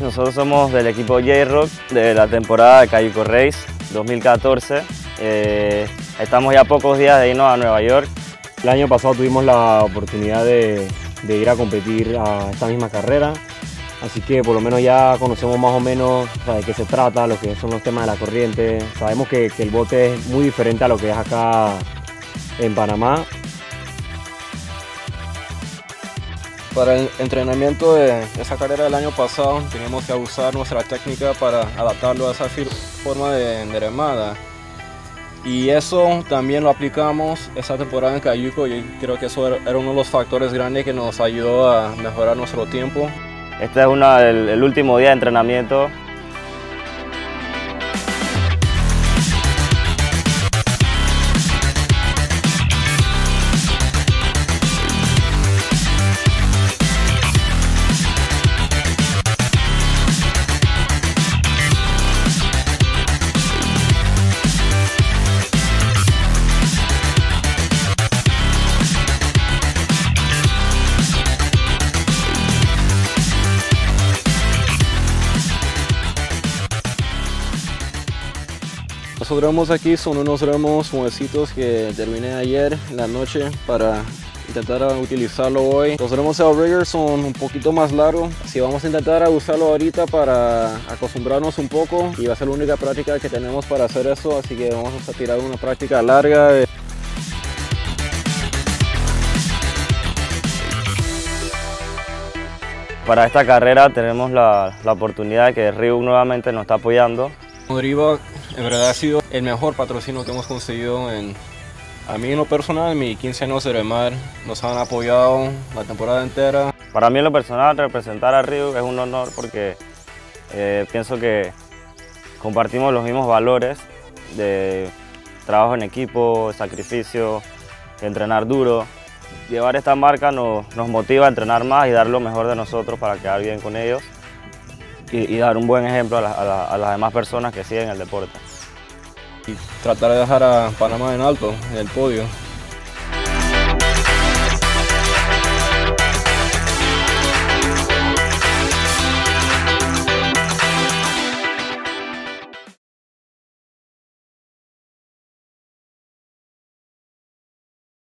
Nosotros somos del equipo J-Rock de la temporada de Cayuco Race 2014. Eh, estamos ya pocos días de irnos a Nueva York. El año pasado tuvimos la oportunidad de, ir a competir a esta misma carrera, así que por lo menos ya conocemos más o menos de qué se trata, lo que son los temas de la corriente. Sabemos que el bote es muy diferente a lo que es acá en Panamá, Para el entrenamiento de esa carrera del año pasado teníamos que usar nuestra técnica para adaptarlo a esa forma de, de remada. Y eso también lo aplicamos esa temporada en Cayuco y creo que eso era uno de los factores grandes que nos ayudó a mejorar nuestro tiempo. Este es una, el último día de entrenamiento Los remos aquí son unos remos nuevecitos que terminé ayer en la noche para intentar utilizarlo hoy. Los remos Outrigger son un poquito más largos, así vamos a intentar usarlo ahorita para acostumbrarnos un poco y va a ser la única práctica que tenemos para hacer eso, así que vamos a tirar una práctica larga. Para esta carrera tenemos la, la oportunidad de que Ryu nuevamente nos está apoyando Reebok en verdad ha sido el mejor patrocinio que hemos conseguido en, a mí en lo personal, mis 15 años de remar, nos han apoyado la temporada entera. Para mí en lo personal representar a Río es un honor porque eh, pienso que compartimos los mismos valores de trabajo en equipo, sacrificio, entrenar duro. Llevar esta marca nos motiva a entrenar más y dar lo mejor de nosotros para quedar bien con ellos y, dar un buen ejemplo a, las demás personas que siguen el deporte. Y tratar de dejar a Panamá en alto, en el podio.